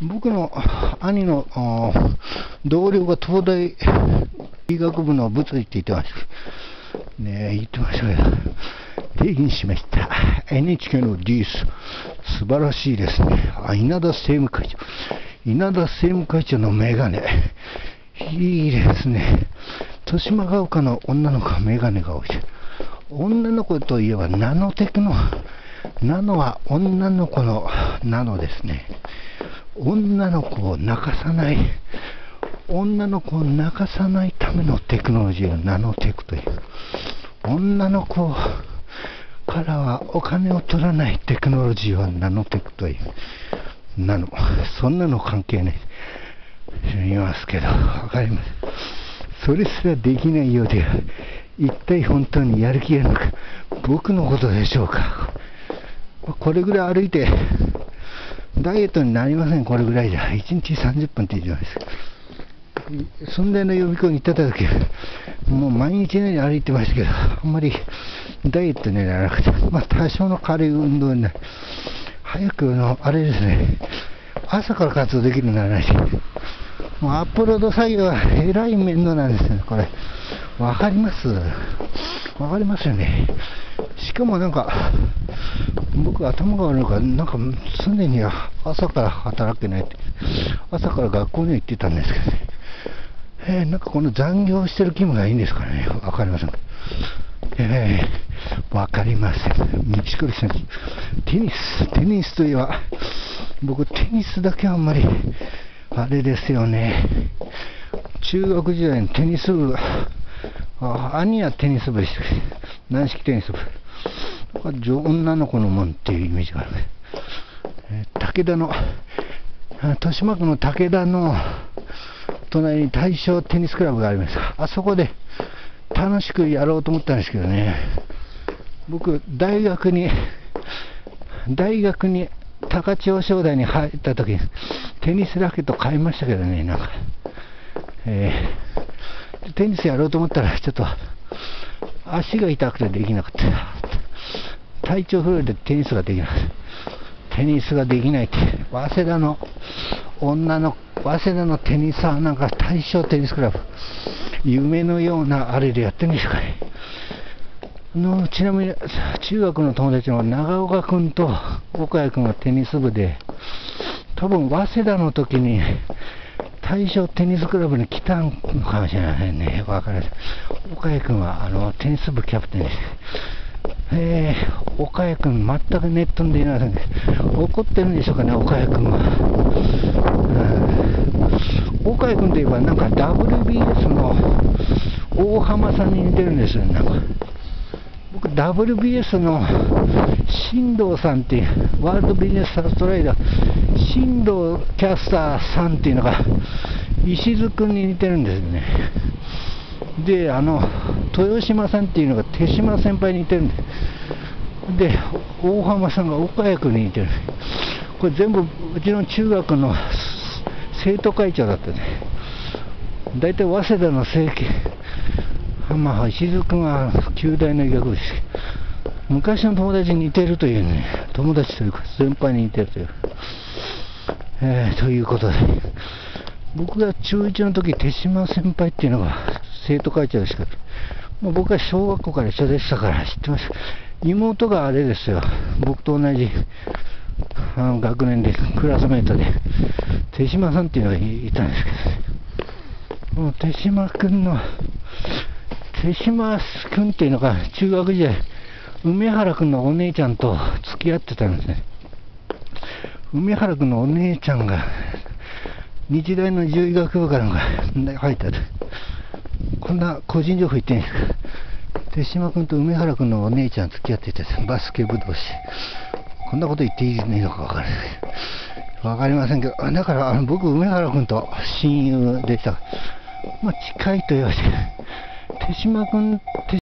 僕の兄の同僚が東大医学部の物理って言ってました。ねえ、言ってましたけど、定義にしました。NHK の D ス、素晴らしいですね。あ、稲田政務会長。稲田政務会長のメガネ。いいですね。豊島が丘の女の子はメガネが多い。女の子といえばナノテクノ。ナノは女の子のナノですね。女の子を泣かさない、女の子を泣かさないためのテクノロジーをナノテクという。女の子からはお金を取らないテクノロジーをナノテクという。ナノ。そんなの関係ない。言いますけど、わかります。それすらできないようで、一体本当にやる気がなく、僕のことでしょうか。これぐらい歩いて、ダイエットになりません、これぐらいじゃ。1日30分って言うじゃないですか。寸大の予備校に行ってた時、もう毎日のように歩いてましたけど、あんまりダイエットにならなくて、まあ多少の軽い運動になる。早くの、あれですね、朝から活動できるようにならないし、もうアップロード作業はえらい面倒なんですね、これ。わかりますわかりますよね。しかもなんか、僕頭が悪いのか、なんか常に朝から働けないって、朝から学校には行ってたんですけどね。えー、なんかこの残業してる気分がいいんですかね。わかりません。えー、わかりません。道り選手。テニス、テニスといえば、僕テニスだけあんまり、あれですよね。中学時代にテニス部、あ兄はテニス部でした、軟式テニス部。女の子のもんっていうイメージがあるね。えー武田の、豊島区の武田の隣に大正テニスクラブがあります。あそこで楽しくやろうと思ったんですけどね。僕、大学に、大学に高千穂商大に入った時にテニスラケット買いましたけどね、なんか。えーテニスやろうと思ったら、ちょっと足が痛くてできなかった。体調不良でテニスができなかった。テニスができないって、早稲田の女の、早稲田のテニサーなんか大正テニスクラブ、夢のようなあれでやってるんですかね。のちなみに中学の友達の長岡君と岡谷君がテニス部で、多分早稲田の時に大正テニスクラブに来たのかもしれませんね。わからない。岡谷君はあのテニス部キャプテンです。えー、岡谷君、全くネットに出ませんで怒ってるんでしょうかね、岡谷君は。岡谷君といえば、なんか WBS の大浜さんに似てるんですよ、なんか。僕、WBS の新藤さんっていう、ワールドビジネスサストライダー、新藤キャスターさんっていうのが、石津君に似てるんですよね。で、あの、豊島さんっていうのが手島先輩に似てるんで。で、大浜さんが岡谷君に似てる。これ全部、うちの中学の生徒会長だったね。大体、早稲田の正規、まあ、石津君は旧大の医学部です、昔の友達に似てるというね、友達というか先輩に似てるという。えー、ということで、僕が中1の時、手島先輩っていうのが生徒会長でした、まあ、僕は小学校から一緒でしたから知ってます。妹があれですよ、僕と同じあの学年で、クラスメートで、手島さんっていうのがいたんですけどね。この手島君の、手島君っていうのが中学時代、梅原君のお姉ちゃんと付き合ってたんですね。梅原君のお姉ちゃんが、日大の獣医学部からのが入ったと。こんな個人情報言ってんですか？手島君と梅原君のお姉ちゃん付き合ってて、バスケ部同士。こんなこと言っていいのかわからない。わかりませんけど、だからあの僕、梅原君と親友でした。まあ、近いと言われて、手島君、手